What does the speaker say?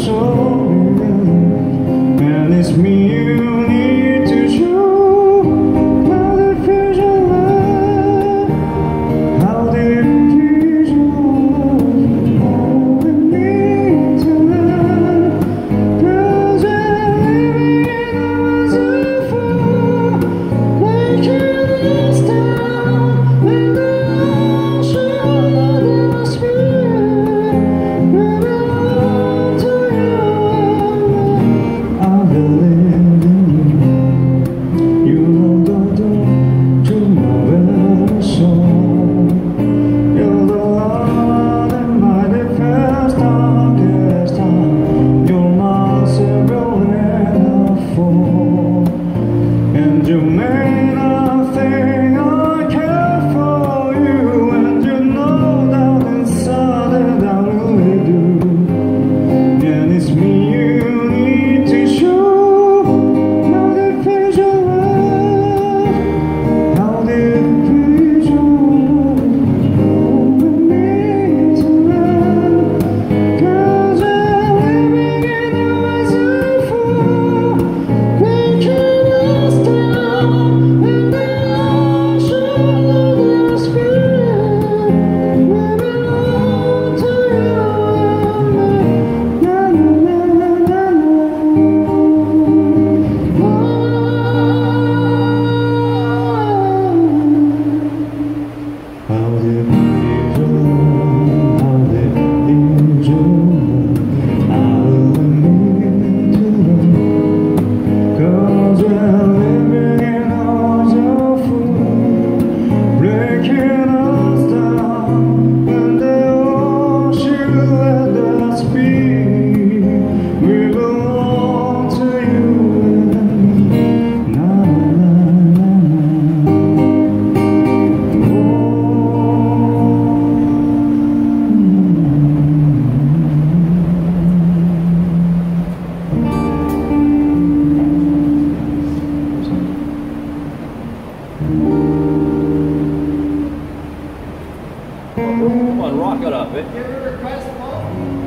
Jesus. Come on, rock it up.